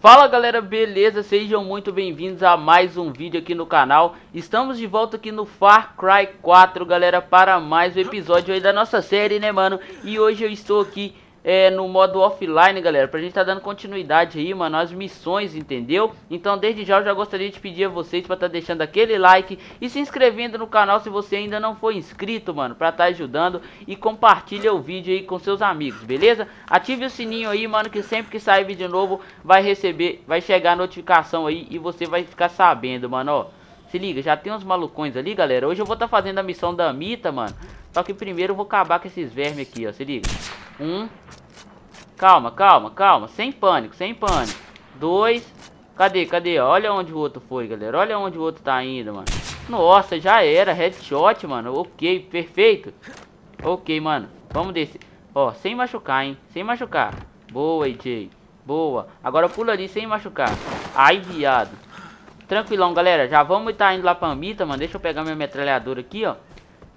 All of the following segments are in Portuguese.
Fala galera, beleza? Sejam muito bem-vindos a mais um vídeo aqui no canal Estamos de volta aqui no Far Cry 4, galera, para mais um episódio aí da nossa série, né, mano? E hoje eu estou aqui é, no modo offline, galera, pra gente tá dando continuidade aí, mano, às missões, entendeu? Então, desde já, eu já gostaria de pedir a vocês pra tá deixando aquele like e se inscrevendo no canal se você ainda não for inscrito, mano, pra tá ajudando e compartilha o vídeo aí com seus amigos, beleza? Ative o sininho aí, mano, que sempre que sair vídeo novo vai receber, vai chegar a notificação aí e você vai ficar sabendo, mano, ó. Se liga, já tem uns malucões ali, galera. Hoje eu vou tá fazendo a missão da Mita, mano. Só que primeiro eu vou acabar com esses vermes aqui, ó. Se liga. Um. Calma, calma, calma. Sem pânico, sem pânico. Dois. Cadê, cadê? Olha onde o outro foi, galera. Olha onde o outro tá indo, mano. Nossa, já era. Headshot, mano. Ok, perfeito. Ok, mano. Vamos descer. Ó, sem machucar, hein. Sem machucar. Boa, AJ. Boa. Agora pula ali sem machucar. Ai, viado. Tranquilão, galera. Já vamos estar tá indo lá pra Mita, mano. Deixa eu pegar minha metralhadora aqui, ó.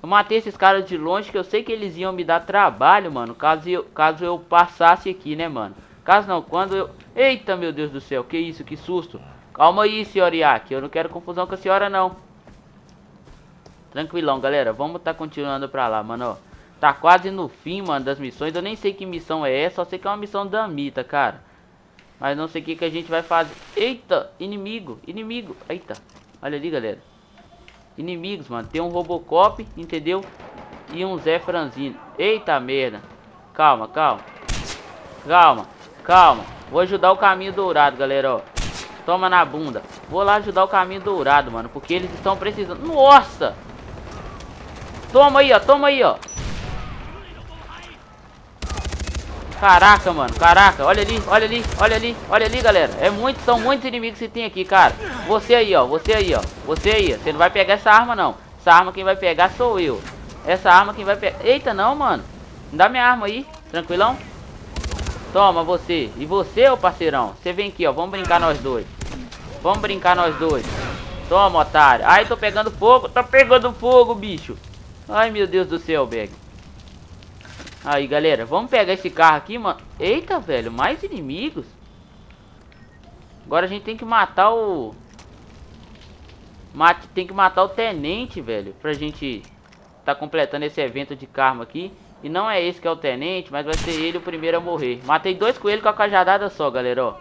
Eu matei esses caras de longe que eu sei que eles iam me dar trabalho, mano. Caso eu, caso eu passasse aqui, né, mano. Caso não, quando eu... Eita, meu Deus do céu. Que isso, que susto. Calma aí, senhor Iac. Eu não quero confusão com a senhora, não. Tranquilão, galera. Vamos tá continuando pra lá, mano. Tá quase no fim, mano, das missões. Eu nem sei que missão é essa. Só sei que é uma missão da Mita, cara. Mas não sei o que, que a gente vai fazer. Eita, inimigo, inimigo. Eita, olha ali, galera inimigos, mano. Tem um Robocop, entendeu? E um Zé Franzino. Eita merda. Calma, calma. Calma, calma. Vou ajudar o caminho dourado, galera, ó. Toma na bunda. Vou lá ajudar o caminho dourado, mano. Porque eles estão precisando. Nossa! Toma aí, ó. Toma aí, ó. Caraca, mano, caraca, olha ali, olha ali, olha ali, olha ali, galera. É muito, são muitos inimigos que tem aqui, cara. Você aí, ó, você aí, ó Você aí, você não vai pegar essa arma, não. Essa arma quem vai pegar sou eu. Essa arma quem vai pegar, eita, não, mano. Me dá minha arma aí, tranquilão? Toma, você, e você, ô parceirão Você vem aqui, ó, vamos brincar nós dois. Vamos brincar nós dois. Toma, otário, ai, tô pegando fogo Tô pegando fogo, bicho. Ai, meu Deus do céu, Beg Aí, galera, vamos pegar esse carro aqui, mano. Eita, velho, mais inimigos. Agora a gente tem que matar o... Mate, tem que matar o tenente, velho. Pra gente tá completando esse evento de karma aqui. E não é esse que é o tenente, mas vai ser ele o primeiro a morrer. Matei dois coelhos com a cajadada só, galera, ó.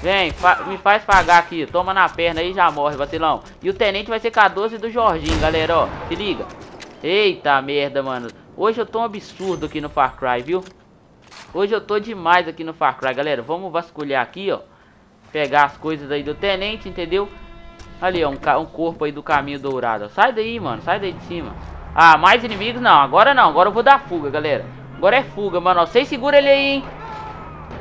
Vem, fa me faz pagar aqui. Toma na perna aí já morre, vacilão. E o tenente vai ser K12 do Jorginho, galera, ó. Se liga. Eita merda, mano. Hoje eu tô um absurdo aqui no Far Cry, viu? Hoje eu tô demais aqui no Far Cry, galera. Vamos vasculhar aqui, ó. Pegar as coisas aí do tenente, entendeu? Ali, ó, um, um corpo aí do caminho dourado. Sai daí, mano. Sai daí de cima. Ah, mais inimigos? Não, agora não. Agora eu vou dar fuga, galera. Agora é fuga, mano. Vocês seguram ele aí, hein?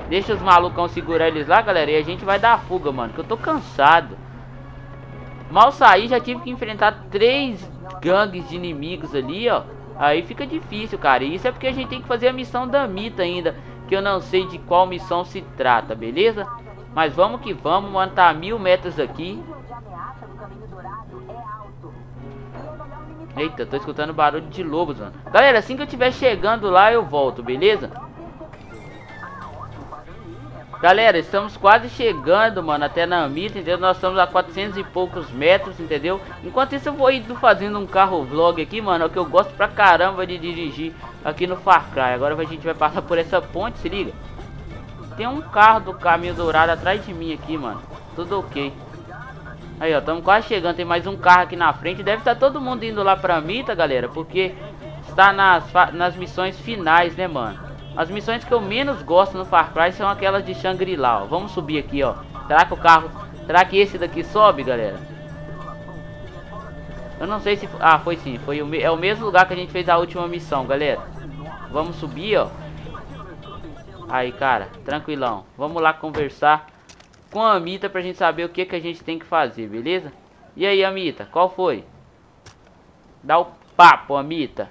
Deixa os malucão segurar eles lá, galera. E a gente vai dar fuga, mano. Que eu tô cansado. Mal saí, já tive que enfrentar três gangues de inimigos ali, ó. Aí fica difícil, cara. E isso é porque a gente tem que fazer a missão da Mita ainda. Que eu não sei de qual missão se trata, beleza? Mas vamos que vamos, mano. Tá mil metros aqui. Eita, tô escutando barulho de lobos, mano. Galera, assim que eu estiver chegando lá, eu volto, beleza? Galera, estamos quase chegando, mano, até na Mita, entendeu? Nós estamos a 400 e poucos metros, entendeu? Enquanto isso eu vou indo fazendo um carro vlog aqui, mano, é que eu gosto pra caramba de dirigir aqui no Far Cry. Agora a gente vai passar por essa ponte, se liga. Tem um carro do caminho dourado atrás de mim aqui, mano. Tudo ok. Aí, ó, estamos quase chegando. Tem mais um carro aqui na frente. Deve estar todo mundo indo lá pra Mita, galera, porque está nas, nas missões finais, né, mano? As missões que eu menos gosto no Far Cry são aquelas de Shangri-La, Vamos subir aqui, ó. Será que o carro... Será que esse daqui sobe, galera? Eu não sei se... Ah, foi sim. Foi o... É o mesmo lugar que a gente fez a última missão, galera. Vamos subir, ó. Aí, cara. Tranquilão. Vamos lá conversar com a Amita pra gente saber o que, que a gente tem que fazer, beleza? E aí, Amita, qual foi? Dá o papo, Amita.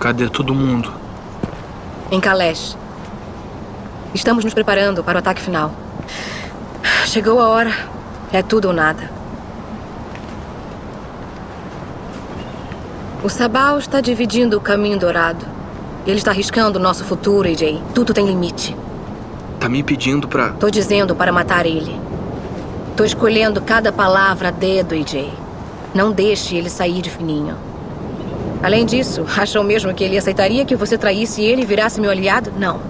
Cadê todo mundo? Em Kalesh. Estamos nos preparando para o ataque final. Chegou a hora. É tudo ou nada. O Sabal está dividindo o caminho dourado. Ele está arriscando o nosso futuro, AJ. Tudo tem limite. Tá me pedindo pra. Tô dizendo para matar ele. Tô escolhendo cada palavra a dedo, AJ. Não deixe ele sair de fininho. Além disso, acham mesmo que ele aceitaria que você traísse ele e virasse meu aliado? Não.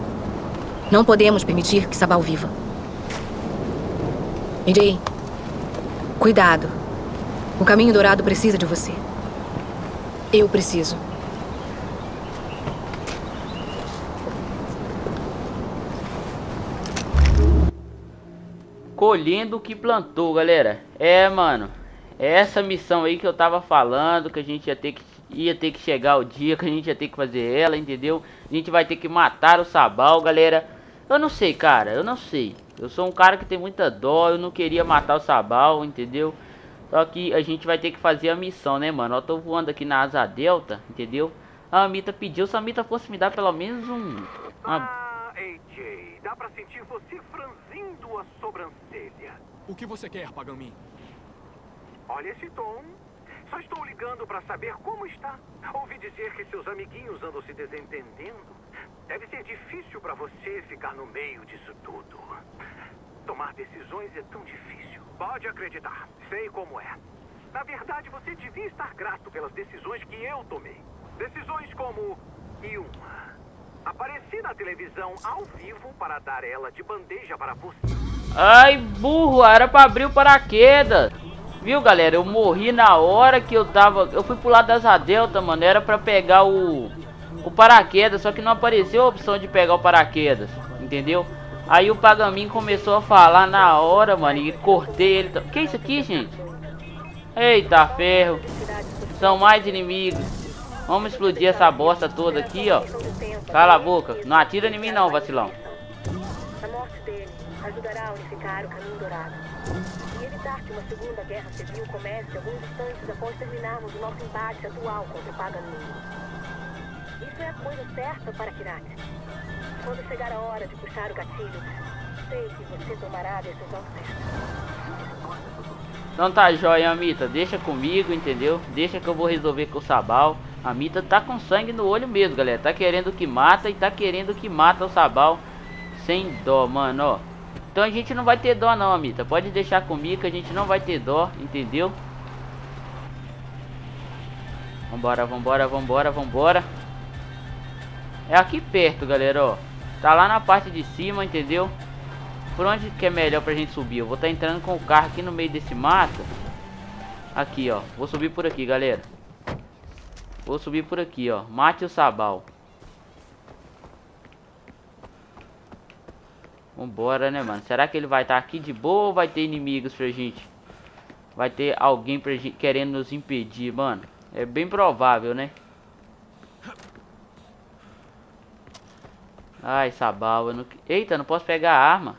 Não podemos permitir que Sabal viva. AJ, cuidado. O caminho dourado precisa de você. Eu preciso. Colhendo o que plantou, galera. É, mano. É essa missão aí que eu tava falando, que a gente ia ter que ia ter que chegar o dia que a gente ia ter que fazer ela, entendeu? A gente vai ter que matar o Sabal, galera. Eu não sei, cara, eu não sei. Eu sou um cara que tem muita dó, eu não queria matar o Sabal, entendeu? Só que a gente vai ter que fazer a missão, né, mano? Eu tô voando aqui na asa delta, entendeu? A Amita pediu, se a Amita fosse me dar pelo menos um... Uma... Ah, AJ, dá pra sentir você franzindo a sobrancelha. O que você quer, Pagamin? Olha esse tom. Só estou ligando pra saber como está. Ouvi dizer que seus amiguinhos andam se desentendendo. Deve ser difícil pra você ficar no meio disso tudo. Tomar decisões é tão difícil. Pode acreditar, sei como é. Na verdade, você devia estar grato pelas decisões que eu tomei. Decisões como. E uma. Apareci na televisão ao vivo para dar ela de bandeja para você. Ai, burro, era pra abrir o paraquedas. Viu, galera? Eu morri na hora que eu tava... Eu fui lado das Delta, mano. Era pra pegar o... O paraquedas, só que não apareceu a opção de pegar o paraquedas. Entendeu? Aí o Pagamin começou a falar na hora, mano, e cortei ele. Que isso aqui, gente? Eita, ferro. São mais inimigos. Vamos explodir essa bosta toda aqui, ó. Cala a boca. Não atira em mim não, vacilão. A morte dele ajudará a unificar o caminho dourado. Evitar que uma segunda guerra civil comece alguns instantes após terminarmos o nosso embate atual contra o Paganini. Isso é a coisa certa para Kirat. Quando chegar a hora de puxar o gatilho, sei que você tomará a decisão certa. Então tá jóia, Amita. Deixa comigo, entendeu? Deixa que eu vou resolver com o Sabal. A Mita tá com sangue no olho mesmo, galera. Tá querendo que mata e tá querendo que mata o Sabal. Sem dó, mano, ó. Então a gente não vai ter dó não, Amita. Pode deixar comigo que a gente não vai ter dó, entendeu? Vambora, vambora, vambora, vambora. É aqui perto, galera, ó. Tá lá na parte de cima, entendeu? Por onde que é melhor pra gente subir? Eu vou estar tá entrando com o carro aqui no meio desse mato. Aqui, ó. Vou subir por aqui, galera. Vou subir por aqui, ó. Mate o Sabal. Vambora, né, mano? Será que ele vai estar tá aqui de boa ou vai ter inimigos pra gente? Vai ter alguém pra gente querendo nos impedir, mano? É bem provável, né? Ai, Sabal, não... Eita, não posso pegar arma.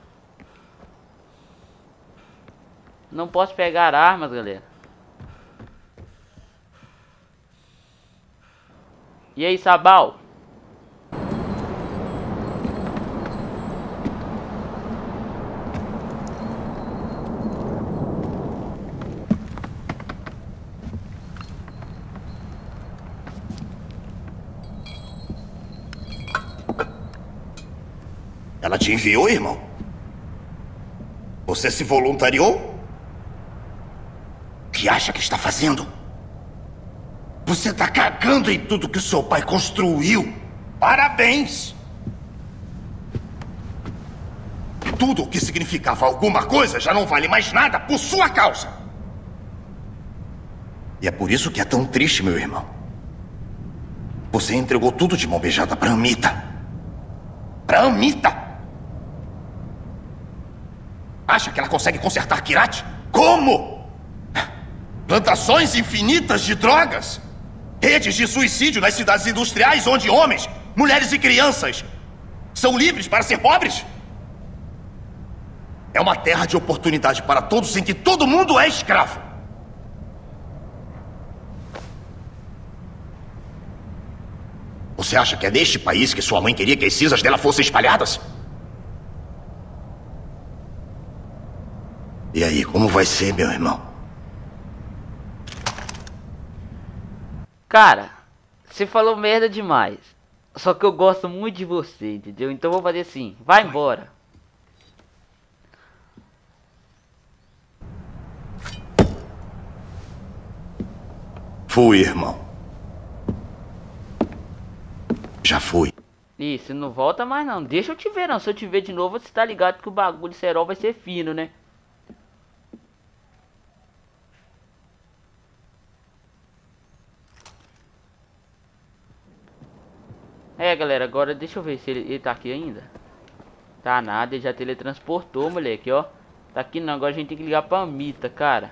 Não posso pegar armas, galera. E aí, Sabal? Ela te enviou, irmão? Você se voluntariou? O que acha que está fazendo? Você está cagando em tudo que o seu pai construiu. Parabéns! Tudo o que significava alguma coisa já não vale mais nada por sua causa. E é por isso que é tão triste, meu irmão. Você entregou tudo de mão beijada para Amita. Para Amita! Acha que ela consegue consertar Kirat? Como? Plantações infinitas de drogas? Redes de suicídio nas cidades industriais onde homens, mulheres e crianças são livres para ser pobres? É uma terra de oportunidade para todos em que todo mundo é escravo. Você acha que é neste país que sua mãe queria que as cinzas dela fossem espalhadas? E aí, como vai ser, meu irmão? Cara, você falou merda demais. Só que eu gosto muito de você, entendeu? Então vou fazer assim, vai embora. Fui, irmão. Já fui. Isso, não volta mais não. Deixa eu te ver, não. Se eu te ver de novo, você tá ligado que o bagulho de cerol vai ser fino, né? Galera, agora deixa eu ver se ele, ele tá aqui ainda. Tá nada, ele já teletransportou, moleque, ó. Tá aqui não, agora a gente tem que ligar pra Mita, cara.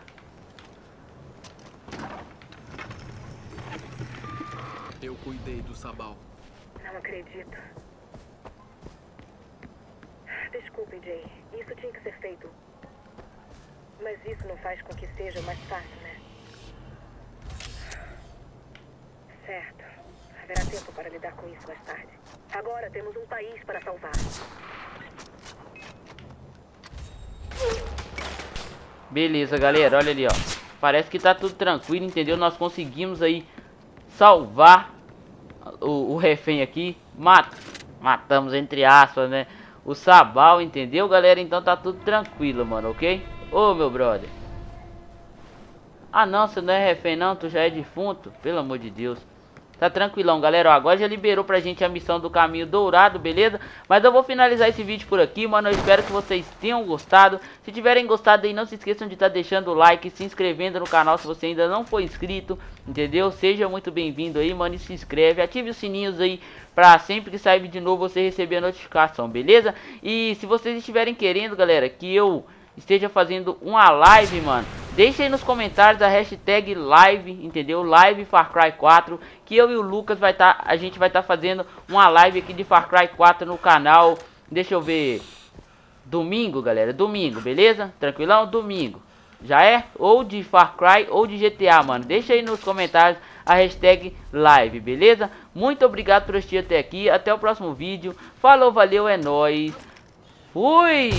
Eu cuidei do Sabal. Não acredito. Desculpe, Jay. Isso tinha que ser feito. Mas isso não faz com que seja mais fácil, né? Certo. Haverá tempo para lidar com isso mais tarde. Agora temos um país para salvar. Beleza, galera, olha ali, ó. Parece que tá tudo tranquilo, entendeu? Nós conseguimos aí salvar o, o refém aqui. Mat matamos, entre aspas, né? O Sabal, entendeu, galera? Então tá tudo tranquilo, mano, ok? Ô, meu brother. Ah, não, você não é refém, não. Tu já é defunto. Pelo amor de Deus. Tá tranquilão, galera. Ó, agora já liberou pra gente a missão do caminho dourado, beleza? Mas eu vou finalizar esse vídeo por aqui, mano. Eu espero que vocês tenham gostado. Se tiverem gostado aí, não se esqueçam de estar tá deixando o like, se inscrevendo no canal se você ainda não for inscrito, entendeu? Seja muito bem-vindo aí, mano, e se inscreve. Ative os sininhos aí pra sempre que sair de novo você receber a notificação, beleza? E se vocês estiverem querendo, galera, que eu esteja fazendo uma live, mano, deixa aí nos comentários a hashtag live, entendeu? Live Far Cry 4, que eu e o Lucas vai estar, tá, a gente vai estar tá fazendo uma live aqui de Far Cry 4 no canal. Deixa eu ver. Domingo, galera, domingo, beleza? Tranquilão? Domingo. Já é? Ou de Far Cry ou de GTA, mano. Deixa aí nos comentários a hashtag live, beleza? Muito obrigado por assistir até aqui. Até o próximo vídeo. Falou, valeu, é nóis. Fui!